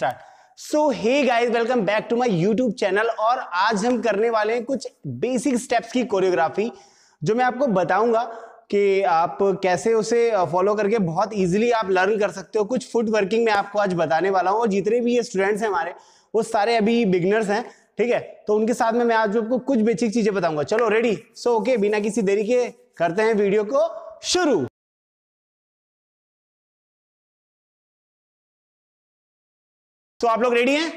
Start so hey guys welcome back to my YouTube channel और आज हम करने वाले हैं कुछ बेसिक स्टेप्स की कोरियोग्राफी जो मैं आपको बताऊँगा कि आप कैसे उसे फॉलो करके बहुत इजीली आप लर्न कर सकते हो। कुछ फुट वर्किंग में आपको आज बताने वाला हूँ और जितने भी ये स्टूडेंट्स हैं हमारे, वो सारे अभी बिगनर्स हैं, ठीक है? तो उनके साथ में मैं आज आपको कुछ बेसिक चीज़ें बताऊँगा। चलो रेडी सो ओके बिना किसी देरी के करते हैं वीडियो को शुरू। तो आप लोग रेडी हैं?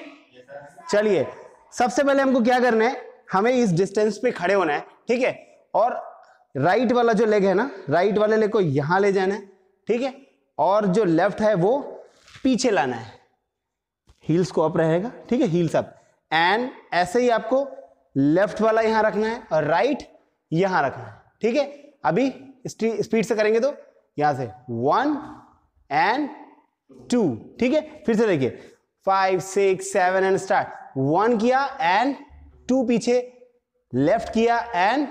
चलिए, सबसे पहले हमको क्या करना है? हमें इस डिस्टेंस पे खड़े होना है, ठीक है? और राइट वाला जो लेग है ना राइट वाले लेग को यहाँ ले जाना है, ठीक है? और जो लेफ़्ट है वो पीछे लाना है। हील्स को अप रहेगा, ठीक है? हील्स अप एंड ऐसे ही आपको लेफ़्ट वाला यहाँ रखना है और राइट यहाँ रखना है, ठीक है? अभी स्पीड से करेंगे तो यहाँ से वन एंड टू ठीक है? फिर से देखिए five, six, seven and start one किया एंड टू पीछे लेफ़्ट किया एंड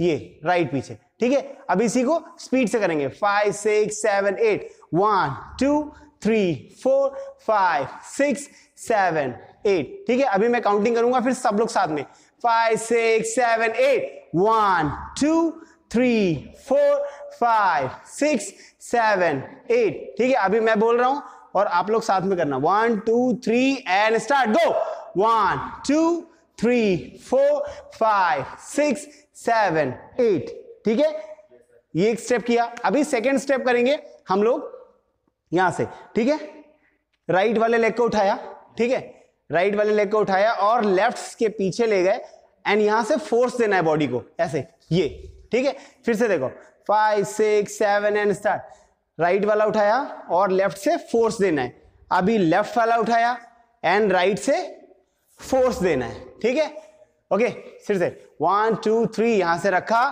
ये राइट पीछे। ठीक है? अब इसी को स्पीड से करेंगे। Five six seven eight one two three four five six seven eight ठीक है? अभी मैं काउंटिंग करूँगा, फिर सब लोग साथ में। Five six seven eight one two three four five six seven eight ठीक है? अभी मैं बोल रहा हूँ और आप लोग साथ में करना। One two three and start go one two three four five six seven eight ठीक है? ये एक स्टेप किया। अभी सेकेंड स्टेप करेंगे हम लोग यहाँ से। ठीक है? राइट वाले लेग को उठाया। ठीक है? राइट वाले लेग को उठाया और लेफ़्ट के पीछे ले गए। एंड यहाँ से फोर्स देना है बॉडी को। ऐसे। ये। ठीक है? फिर से देखो। Five six seven and start right वाला उठाया और लेफ़्ट से फोर्स देना है। अभी लेफ़्ट वाला उठाया एंड राइट से फोर्स देना है। ठीक है? ओके फिर से वन टू थ्री यहाँ से रखा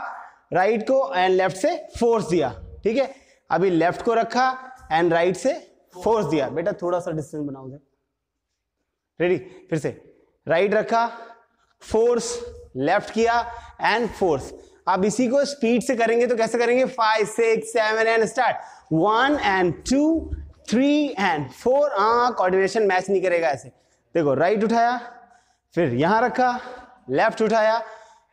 राइट को एंड लेफ़्ट से फोर्स दिया। ठीक है? अभी लेफ़्ट को रखा एंड राइट से फोर्स दिया। बेटा थोड़ा सा डिस्टेंस बनाओ दे रेडी फिर से। राइट रखा फोर्स लेफ़्ट किया एंड फोर्स अब इसी को स्पीड से करेंगे तो कैसे करेंगे? Five six seven and start one and two three and four हाँ कोऑर्डिनेशन मैच नहीं करेगा ऐसे। देखो राइट उठाया, फिर यहाँ रखा लेफ़्ट उठाया,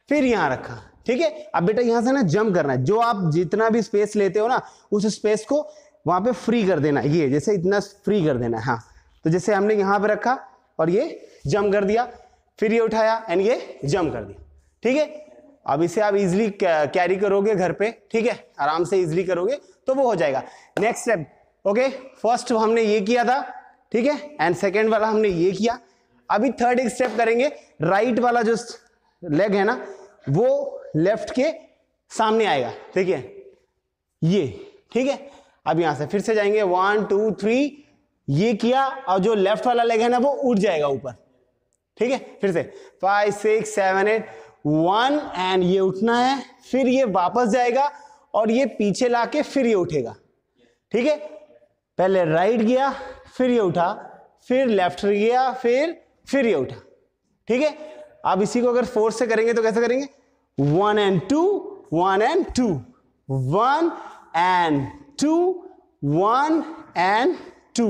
फिर यहाँ रखा। ठीक है? अब बेटा यहाँ से ना जंप करना है। जो आप जितना भी स्पेस लेते हो ना, उस स्पेस को वहाँ पे फ्री कर देना ये, जैसे इतना फ्री कर देना है। हाँ तो जैसे हमने यहाँ पे रखा और ये जंप कर दिया, फिर ये उठाया एंड ये जंप कर दिया। ठीक है? अब इसे आप इजिली कैरी करोगे घर पे, ठीक है? आराम से इजिली करोगे तो वो हो जाएगा। नेक्स्ट स्टेप ओके फ़र्स्ट हमने ये किया था, ठीक है? एंड सेकेंड वाला हमने ये किया। अभी थर्ड एक स्टेप करेंगे। राइट वाला जो लेग है ना, वो लेफ़्ट के सामने आएगा, ठीक है? ये, ठीक है? अब यहाँ से फिर से जाएँगे। वन टू थ्री ये किया, और जो लेफ़्ट वाला लेग है ना, वो उठ जाएगा ऊपर, ठीक है? फिर से। Five six seven eight one and ये उठना है, फिर ये वापस जाएगा और ये पीछे लाके फिर ये उठेगा। ठीक है? पहले राइट गया, फिर ये उठा, फिर लेफ़्ट गया, फिर फिर ये उठा। ठीक है? अब इसी को अगर फोर्स से करेंगे तो कैसे करेंगे? One and two one and two one and two one and two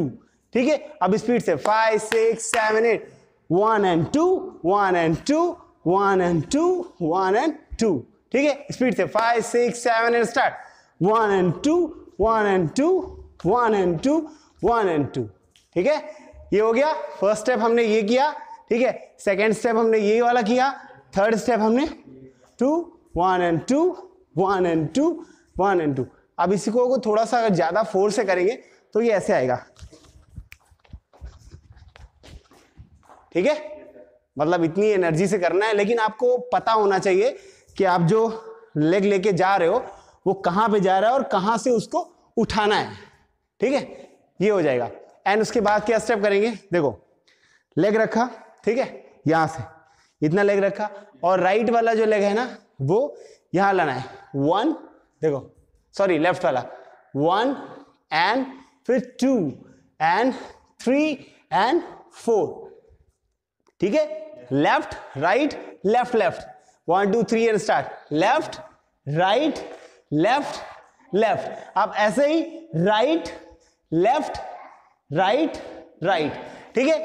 ठीक है? अब स्पीड से five six seven eight one and two one and two one and two one and two ठीक है? स्पीड से five six seven and start one and two one and two one and two one and two ठीक है? ये हो गया। First step हमने ये किया। ठीक है? सेकेंड स्टेप हमने ये वाला किया। थर्ड स्टेप हमने two one and two one and two one and two अब इसी को थोड़ा सा अगर ज़्यादा फोर्स से करेंगे तो ये ऐसे आएगा। ठीक है? मतलब इतनी एनर्जी से करना है, लेकिन आपको पता होना चाहिए कि आप जो लेग लेके जा रहे हो, वो कहाँ पे जा रहा है और कहाँ से उसको उठाना है। ठीक है? ये हो जाएगा। एंड उसके बाद क्या स्टेप करेंगे? देखो लेग रखा, ठीक है? यहाँ से। इतना लेग रखा। और राइट वाला जो लेग है ना, वो यहाँ लाना है। वन देखो सॉरी लेफ़्ट वाला। वन एंड फिर two and three and four ठीक है? Left right left left one two three and start left right left left अब ऐसे ही राइट लेफ़्ट राइट राइट ठीक है?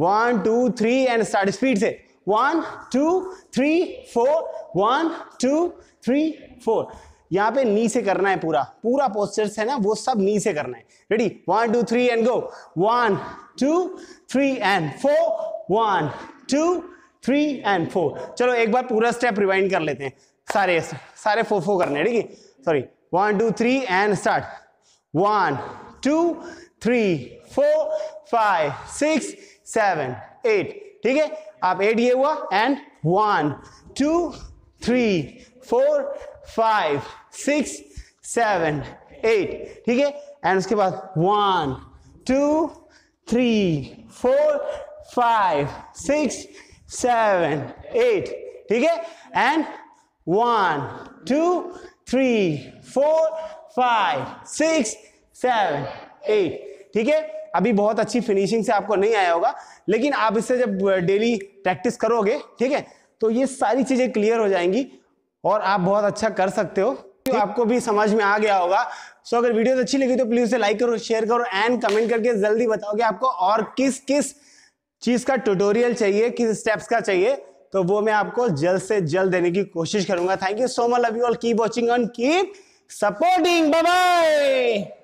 One two three and start speed से. One two three four one two three four यहाँ पे नी से करना है पूरा। पूरा पोस्टर्स है ना, वो सब नी से करना है। Ready one two three and go one two three and four one two three and four चलो एक बार पूरा स्टेप रिवाइंड कर लेते हैं। सारे सारे फोर फोर करने ठीक है? Sorry one two three and start one two three four five six seven eight ठीक है? आप एट ये हुआ and one two three four five six seven eight ठीक है? एंड उसके बाद one two three four five six seven eight ठीक है? And one two three four five six seven eight ठीक है? अभी बहुत अच्छी फिनिशिंग से आपको नहीं आया होगा लेकिन आप इससे जब डेली प्रैक्टिस करोगे ठीक है? तो ये सारी चीज़ें क्लियर हो जाएँगी और आप बहुत अच्छा कर सकते हो। तो आपको भी समझ में आ गया होगा। सो अगर वीडियो अच्छी लगी तो प्लीज़ उसे लाइक करो शेयर करो एंड कमेंट करके जल्दी बताओ कि आपको और किस किस चीज़ का ट्यूटोरियल चाहिए, किस स्टेप्स का चाहिए तो वो मैं आपको जल्द से जल्द देने की कोशिश करूँगा। Thank you so much love you all keep watching on keep supporting bye bye